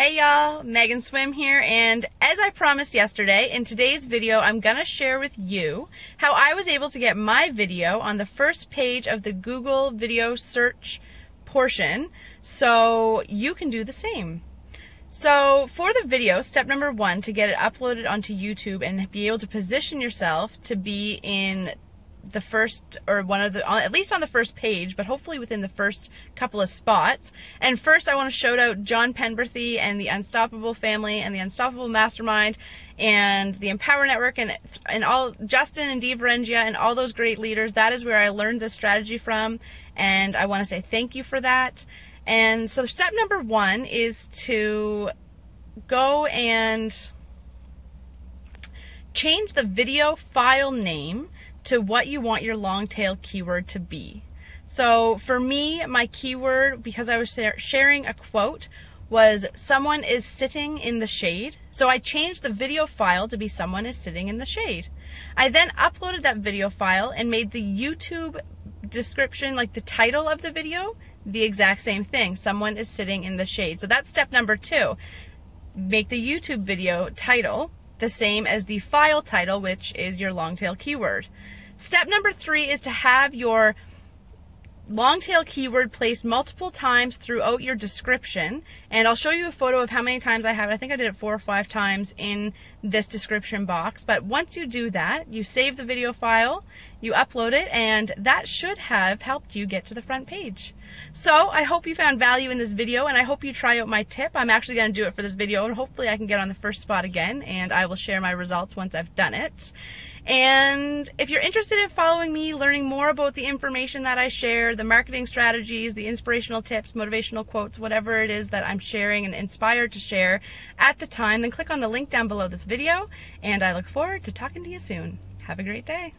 Hey y'all, Meghan Swim here, and as I promised yesterday, in today's video I'm gonna share with you how I was able to get my video on the first page of the Google video search portion so you can do the same. So for the video, step number one, to get it uploaded onto YouTube and be able to position yourself to be in the first or one of the at least on the first page but hopefully within the first couple of spots. And first i want to shout out john penberthy and the unstoppable family and the unstoppable mastermind and the empower network and and all justin and dee varengia and all those great leaders. That is where i learned this strategy from and i want to say thank you for that. And so step number one is to go and change the video file name to what you want your long tail keyword to be. So for me, my keyword, because I was sharing a quote, was someone is sitting in the shade. So I changed the video file to be someone is sitting in the shade. I then uploaded that video file and made the YouTube description, like the title of the video, the exact same thing. Someone is sitting in the shade. So that's step number two. Make the YouTube video title the same as the file title, which is your long tail keyword. Step number three is to have your long tail keyword placed multiple times throughout your description. And I'll show you a photo of how many times I have it. I think I did it four or five times in this description box. But once you do that, you save the video file, you upload it, and that should have helped you get to the front page. So I hope you found value in this video and I hope you try out my tip. I'm actually going to do it for this video and hopefully I can get on the first spot again and I will share my results once I've done it. And if you're interested in following me, learning more about the information that I share, the marketing strategies, the inspirational tips, motivational quotes, whatever it is that I'm sharing and inspired to share at the time, then click on the link down below this video. And I look forward to talking to you soon. Have a great day.